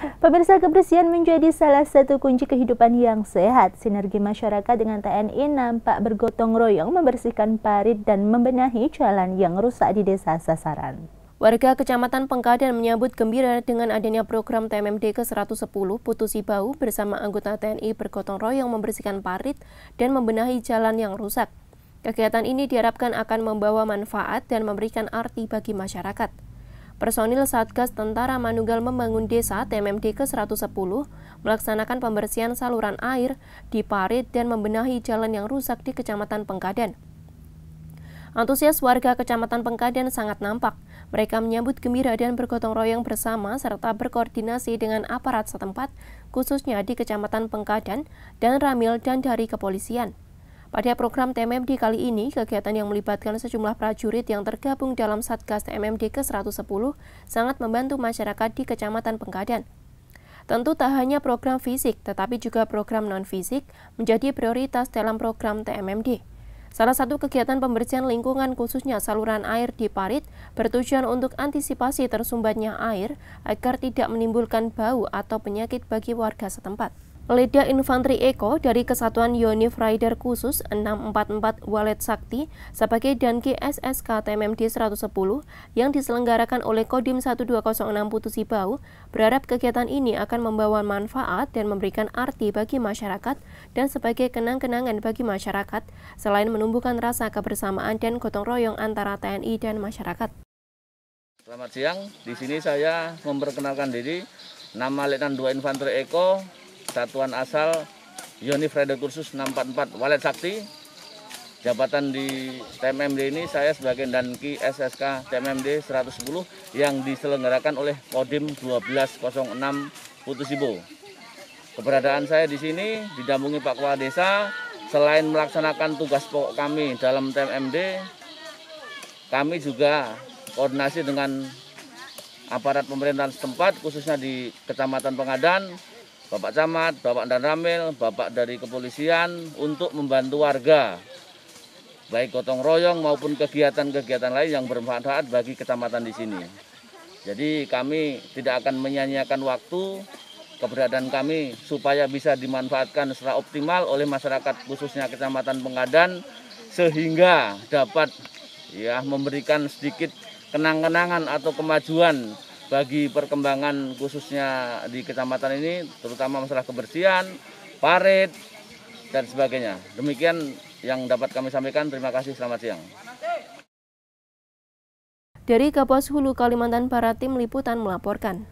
Pemirsa kebersihan menjadi salah satu kunci kehidupan yang sehat. Sinergi masyarakat dengan TNI nampak bergotong royong membersihkan parit dan membenahi jalan yang rusak di desa sasaran. Warga Kecamatan Pengkadan menyambut gembira dengan adanya program TMMD ke-110 Putusi Bau bersama anggota TNI bergotong royong membersihkan parit dan membenahi jalan yang rusak. Kegiatan ini diharapkan akan membawa manfaat dan memberikan arti bagi masyarakat. Personil Satgas Tentara Manunggal Membangun Desa TMMD ke-110 melaksanakan pembersihan saluran air di parit dan membenahi jalan yang rusak di Kecamatan Pengkaden. Antusias warga Kecamatan Pengkaden sangat nampak. Mereka menyambut gembira dan bergotong royong bersama serta berkoordinasi dengan aparat setempat, khususnya di Kecamatan Pengkaden dan Ramil dan dari kepolisian. Pada program TMMD kali ini, kegiatan yang melibatkan sejumlah prajurit yang tergabung dalam Satgas TMMD ke-110 sangat membantu masyarakat di Kecamatan Pengkadan. Tentu tak hanya program fisik, tetapi juga program non-fisik menjadi prioritas dalam program TMMD. Salah satu kegiatan pembersihan lingkungan khususnya saluran air di Parit bertujuan untuk antisipasi tersumbatnya air agar tidak menimbulkan bau atau penyakit bagi warga setempat. Leda Infanteri Eko dari Kesatuan Yonif Rider Khusus 644 Walet Sakti sebagai Danki SSK TMMD 110 yang diselenggarakan oleh Kodim 1206 Putusi Bau berharap kegiatan ini akan membawa manfaat dan memberikan arti bagi masyarakat dan sebagai kenang-kenangan bagi masyarakat selain menumbuhkan rasa kebersamaan dan gotong royong antara TNI dan masyarakat. Selamat siang, di sini saya memperkenalkan diri nama Letnan 2 Infanteri Eko Satuan Asal Yoni Rider Kursus 644 Walet Sakti. Jabatan di TMMD ini saya sebagai Danki SSK TMMD 110 yang diselenggarakan oleh Kodim 1206 Putusibo. Keberadaan saya di sini didampingi Pak Kepala Desa selain melaksanakan tugas pokok kami dalam TMMD, kami juga koordinasi dengan aparat pemerintahan setempat khususnya di Kecamatan Pengadan Bapak Camat, Bapak Dan Ramil, Bapak dari kepolisian untuk membantu warga baik gotong royong maupun kegiatan-kegiatan lain yang bermanfaat bagi kecamatan di sini. Jadi kami tidak akan menyanyiakan waktu keberadaan kami supaya bisa dimanfaatkan secara optimal oleh masyarakat khususnya Kecamatan Pengadan sehingga dapat ya memberikan sedikit kenang-kenangan atau kemajuan bagi perkembangan khususnya di kecamatan ini terutama masalah kebersihan, parit dan sebagainya. Demikian yang dapat kami sampaikan. Terima kasih. Selamat siang. Dari Kapuas Hulu Kalimantan Barat, tim liputan melaporkan.